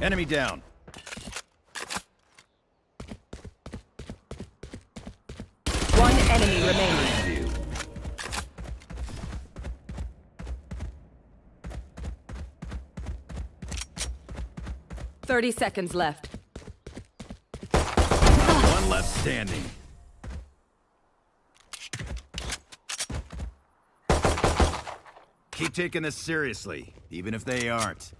Enemy down. One enemy remaining. Thirty seconds left. One left standing. Keep taking this seriously, even if they aren't.